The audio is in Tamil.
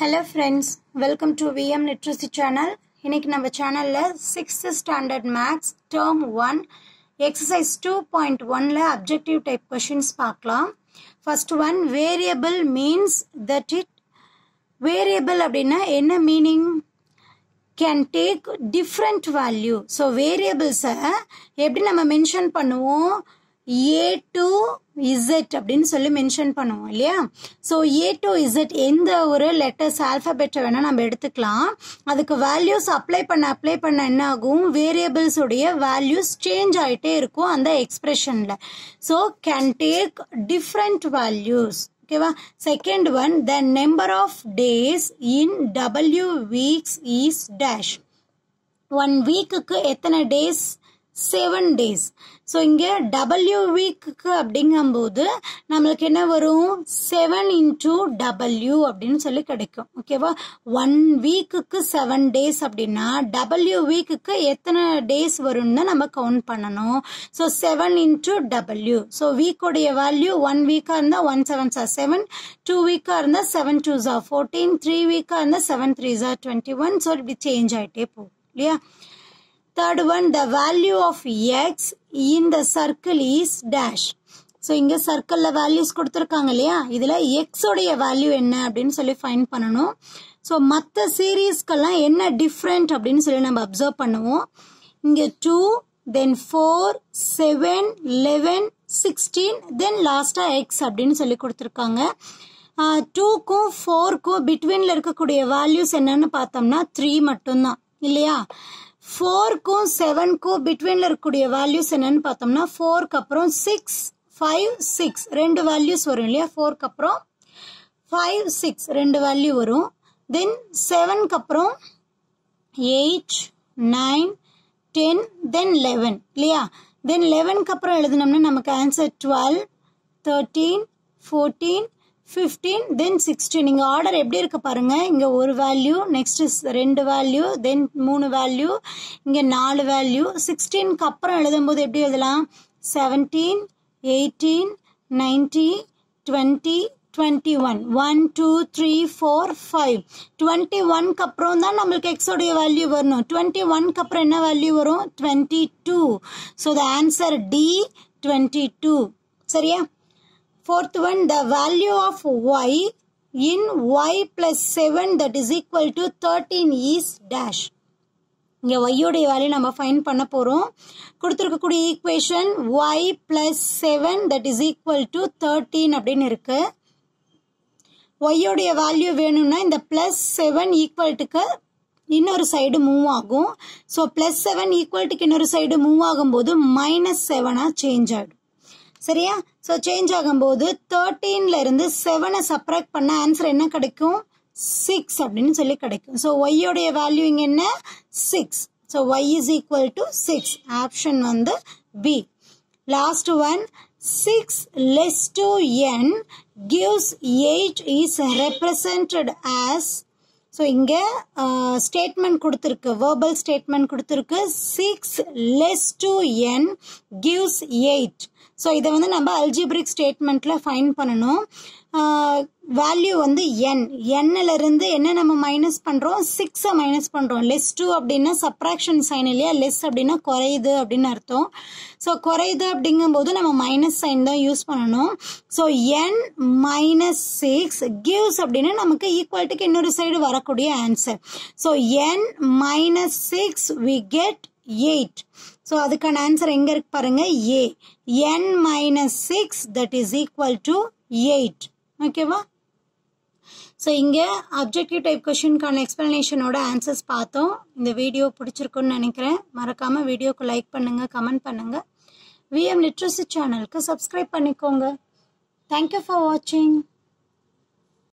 Hello friends welcome to VM literacy channel இன்னைக்கு நம்ம சேனலில் sixth standard maths term one exercise two point ஒனில் அப்ஜெக்டிவ் டைப் கொஷின்ஸ் பார்க்கலாம். First one variable means that it variable அப்படின்னா என்ன meaning can take different value so வேரியபிள்ஸை எப்படி நம்ம மென்ஷன் பண்ணுவோம்? ஏ டு இசட் அப்படின்னு சொல்லி மென்ஷன் பண்ணுவோம் இல்லையா? ஸோ ஏ டு இசட் எந்த ஒரு லெட்டர்ஸ் ஆல்ஃபபெட்டை வேணால் நம்ம எடுத்துக்கலாம். அதுக்கு வேல்யூஸ் அப்ளை பண்ண அப்ளை பண்ண என்ன ஆகும்? வேரியபிள்ஸுடைய வேல்யூஸ் சேஞ்ச் ஆகிட்டே இருக்கும் அந்த எக்ஸ்பிரஷனில் so can take different values ஓகேவா second one the number of days in W weeks is dash one வீக்குக்கு எத்தனை டேஸ் செவன் டேஸ் ஸோ இங்கே டபுள்யூ வீக்குக்கு அப்படிங்கும்போது நம்மளுக்கு என்ன வரும்? செவன் இன்டூ டபுள்யூ அப்படின்னு சொல்லி கிடைக்கும். ஓகேவா ஒன் வீக்குக்கு செவன் டேஸ் அப்படின்னா டபுள்யூ வீக்குக்கு எத்தனை டேஸ் வரும்னு நம்ம கவுண்ட் பண்ணணும். So seven into W so வீக்கோடைய value one வீக்காக இருந்தால் one seven sir seven two வீக்காக இருந்தால் செவன் டூ ஜா ஃபோர்டீன் த்ரீ வீக்காக இருந்தால் செவன் த்ரீ ஜா டுவெண்ட்டி ஒன் ஸோ இப்படி சேஞ்ச் ஆகிட்டே போகும். இல்லையா? Third one the value of X in the circle is dash so இங்கே சர்க்கிளில் வேல்யூஸ் கொடுத்துருக்காங்க இல்லையா? இதில் எக்ஸோடைய வேல்யூ என்ன அப்படின்னு சொல்லி ஃபைன் பண்ணணும். ஸோ மற்ற சீரீஸ்க்கெல்லாம் என்ன டிஃப்ரெண்ட் அப்படின்னு சொல்லி நம்ம அப்சர்வ் பண்ணுவோம். இங்கே two then four seven eleven sixteen then லாஸ்ட்டாக எக்ஸ் அப்படின்னு சொல்லி கொடுத்துருக்காங்க. டூக்கும் ஃபோருக்கும் பிட்வீனில் இருக்கக்கூடிய வேல்யூஸ் என்னன்னு பார்த்தோம்னா த்ரீ மட்டும்தான் இல்லையா? ஃபோர்க்கும் செவனுக்கும் பிட்வீனில் இருக்கக்கூடிய வேல்யூஸ் என்னன்னு பார்த்தோம்னா ஃபோருக்கு அப்புறம் சிக்ஸ் ஃபைவ் சிக்ஸ் ரெண்டு வேல்யூஸ் வரும் இல்லையா? ஃபோருக்கு அப்புறம் ஃபைவ் சிக்ஸ் ரெண்டு வேல்யூ வரும். தென் செவனுக்கு அப்புறம் eight nine ten then eleven இல்லையா? தென் லெவனுக்கு அப்புறம் எழுதினோம்னா நமக்கு answer twelve thirteen fourteen fifteen then sixteen இங்கே ஆர்டர் எப்படி இருக்குது பாருங்கள் இங்கே ஒரு வேல்யூ நெக்ஸ்ட்டு ரெண்டு வேல்யூ தென் மூணு வேல்யூ இங்கே நாலு வேல்யூ சிக்ஸ்டீனுக்கு அப்புறம் எழுதும்போது எப்படி எழுதலாம்? Seventeen eighteen nineteen twenty twenty one one two three four five twenty ஒன்க்கு அப்புறம் தான் நம்மளுக்கு எக்ஸோடைய வேல்யூ வரணும். டுவெண்ட்டி ஒன்க்கு அப்புறம் என்ன வேல்யூ வரும்? Twenty two so the answer D twenty two சரியா? Fourth one the value of y in y plus 7 that is equal to 13 is dash. இங்கே ஒய்யோடைய வேல்யூ நம்ம ஃபைன் பண்ண போகிறோம் கொடுத்துருக்கக்கூடிய equation Y plus seven that is equal to thirteen அப்படின்னு இருக்கு. ஒய்யோடைய வேல்யூ வேணும்னா இந்த பிளஸ் செவன் ஈக்குவல்ட்டுக்கு இன்னொரு சைடு மூவ் ஆகும். ஸோ ப்ளஸ் செவன் ஈக்குவல்ட்டுக்கு இன்னொரு சைடு மூவ் ஆகும்போது மைனஸ் செவனாக சேஞ்ச் ஆகிடும் சரியா? ஸோ சேஞ்ச் ஆகும்போது தேர்ட்டீனில் இருந்து செவனை சப்ராக்ட் பண்ண ஆன்சர் என்ன கிடைக்கும்? சிக்ஸ் அப்படின்னு சொல்லி கிடைக்கும். ஸோ ஒய்யோடைய வேல்யூ இங்கே என்ன? Six so Y is equal to six option வந்து B last one six less to N gives eight is represent as so இங்கே ஸ்டேட்மெண்ட் கொடுத்துருக்கு. வேர்பல் ஸ்டேட்மெண்ட் கொடுத்துருக்கு. Six less to N gives eight so இதை வந்து நம்ம அல்ஜிபிரிக் ஸ்டேட்மெண்ட்டில் ஃபைன் பண்ணணும். வேல்யூ வந்து என் எண்ணில் இருந்து என்ன நம்ம மைனஸ் பண்ணுறோம் சிக்ஸை மைனஸ் பண்ணுறோம் லெஸ் டூ அப்படின்னா சப்ராக்ஷன் சைன் இல்லையா? லெஸ் அப்படின்னா குறையுது அப்படின்னு அர்த்தம். ஸோ குறையுது அப்படிங்கும்போது நம்ம மைனஸ் சைன் தான் யூஸ் பண்ணணும். So N minus six gives அப்படின்னா நமக்கு ஈக்குவல்ட்டுக்கு இன்னொரு சைடு வரக்கூடிய answer so N minus six we get eight so அதுக்கான ஆன்சர் எங்கே இருக்கு பாருங்க? A N minus six that is equal to eight ஓகேவா ஸோ இங்கே அப்ஜெக்டிவ் டைப் கொஷினுக்கான எக்ஸ்ப்ளனேஷனோட ஆன்சர்ஸ் பார்த்தோம். இந்த வீடியோ பிடிச்சிருக்குன்னு நினைக்கிறேன். மறக்காமல் வீடியோக்கு லைக் பண்ணுங்கள் கமெண்ட் பண்ணுங்கள் விஎம் லிட்ரஸி சேனலுக்கு சப்ஸ்கிரைப் பண்ணிக்கோங்க. தேங்க்யூ ஃபார் வாட்சிங்